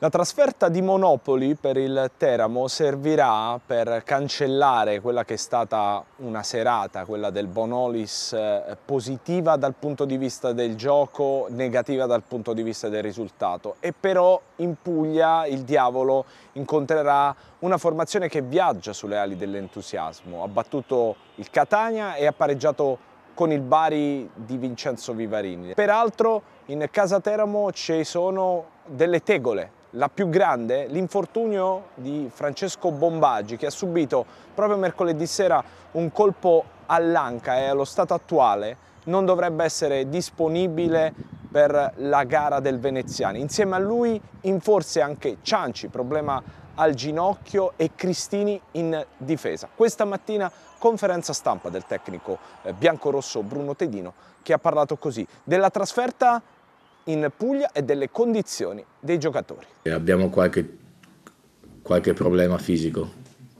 La trasferta di Monopoli per il Teramo servirà per cancellare quella che è stata una serata, quella del Bonolis, eh, positiva dal punto di vista del gioco, negativa dal punto di vista del risultato. E però in Puglia il Diavolo incontrerà una formazione che viaggia sulle ali dell'entusiasmo. Ha battuto il Catania e ha pareggiato con il Bari di Vincenzo Vivarini. Peraltro in Casa Teramo ci sono delle tegole la più grande, l'infortunio di Francesco Bombaggi che ha subito proprio mercoledì sera un colpo all'anca e allo stato attuale non dovrebbe essere disponibile per la gara del Veneziani. Insieme a lui in forse anche Cianci, problema al ginocchio e Cristini in difesa. Questa mattina conferenza stampa del tecnico eh, biancorosso Bruno Tedino che ha parlato così della trasferta in Puglia e delle condizioni dei giocatori. Abbiamo qualche, qualche problema fisico,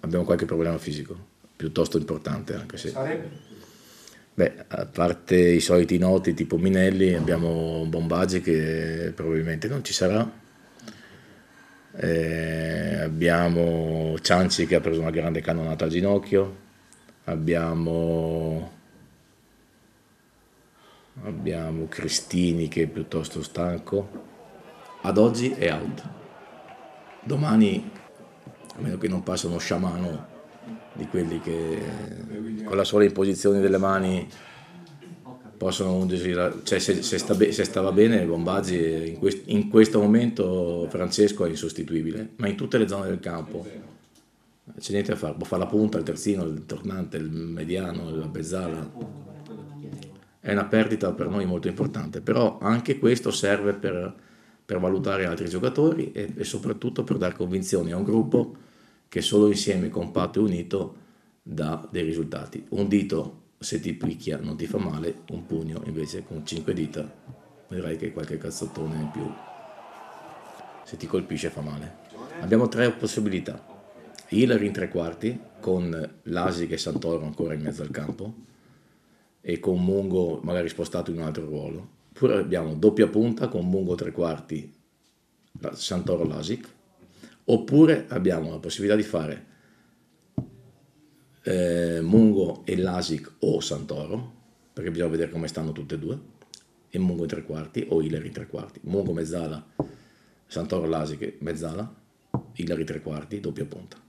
abbiamo qualche problema fisico, piuttosto importante anche se... Sarebbe? Beh, a parte i soliti noti tipo Minelli, abbiamo Bombaggi che probabilmente non ci sarà, eh, abbiamo Cianci che ha preso una grande cannonata al ginocchio, abbiamo abbiamo Cristini che è piuttosto stanco, ad oggi è out. Domani, a meno che non passa uno sciamano di quelli che con la sola imposizione delle mani possono ungersi, cioè se, se, sta be, se, stava bene Bombaggi in, quest, in, questo momento Francesco è insostituibile, ma in tutte le zone del campo. C'è niente da fare, può fare la punta, il terzino, il tornante, il mediano, la bezzala, è una perdita per noi molto importante, però anche questo serve per, per valutare altri giocatori e, e, soprattutto per dare convinzioni a un gruppo che solo insieme, compatto e unito, dà dei risultati. Un dito se ti picchia non ti fa male, un pugno invece con cinque dita vedrai che qualche cazzottone in più se ti colpisce fa male. Abbiamo tre possibilità. Hillary in tre quarti con Lasi e Santoro ancora in mezzo al campo e con Mungo magari spostato in un altro ruolo. Oppure abbiamo doppia punta con Mungo tre quarti, Santoro Lasic. Oppure abbiamo la possibilità di fare eh, Mungo e Lasic o Santoro, perché bisogna vedere come stanno tutte e due, e Mungo in tre quarti o Hillary in tre quarti. Mungo mezzala, Santoro Lasic mezzala, Hillary tre quarti, doppia punta.